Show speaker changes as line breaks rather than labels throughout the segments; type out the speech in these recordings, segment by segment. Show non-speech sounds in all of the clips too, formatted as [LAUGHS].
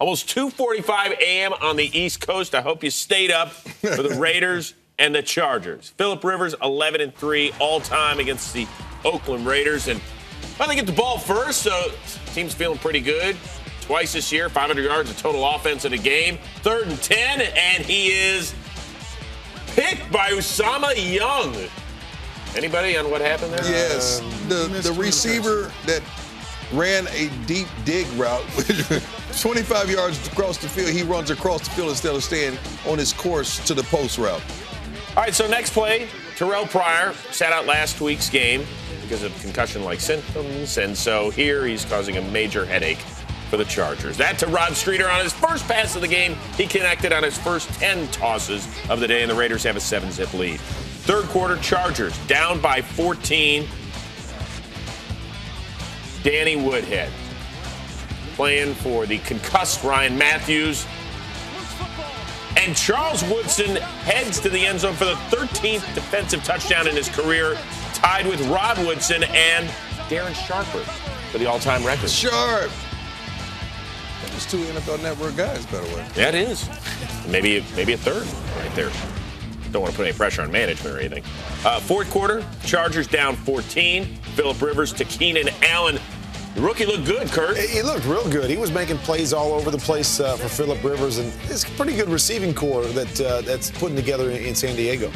Almost 2:45 a.m. on the East Coast. I hope you stayed up for the [LAUGHS] Raiders and the Chargers. Philip Rivers 11 and 3 all time against the Oakland Raiders and well, they get the ball first, so team's feeling pretty good. Twice this year, 500 yards of total offense in a game. Third and 10, and he is picked by Usama Young. Anybody on what happened there?
Yes, the the receiver that ran a deep dig route, [LAUGHS] 25 yards across the field. He runs across the field instead of staying on his course to the post route.
All right, so next play, Terrelle Pryor sat out last week's game because of concussion-like symptoms, and so here he's causing a major headache for the Chargers. That to Rod Streeter on his first pass of the game. He connected on his first 10 tosses of the day, and the Raiders have a 7-zip lead. Third quarter, Chargers down by 14. Danny Woodhead playing for the concussed Ryan Mathews. And Charles Woodson heads to the end zone for the 13th defensive touchdown in his career, tied with Rod Woodson and Darren Sharper for the all-time record.
Sharp. There's two NFL Network guys, by the way.
That is. Maybe maybe a third right there. Don't want to put any pressure on management or anything. Uh, fourth quarter, Chargers down 14. Philip Rivers to Keenan Allen. The rookie looked good, Kurt.
He looked real good. He was making plays all over the place uh, for Philip Rivers, and it's a pretty good receiving corps that uh, that's putting together in, in San Diego.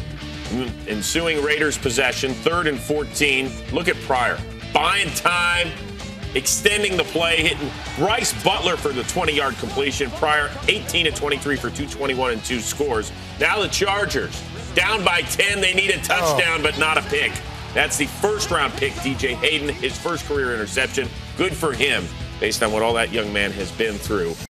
Mm, ensuing Raiders possession, third and 14. Look at Pryor. Buying time, extending the play, hitting Brice Butler for the 20 yard completion. Pryor 18 to 23 for 221 and two scores. Now the Chargers down by 10. They need a touchdown, oh. but not a pick. That's the first round pick, DJ Hayden, his first career interception. Good for him, based on what all that young man has been through.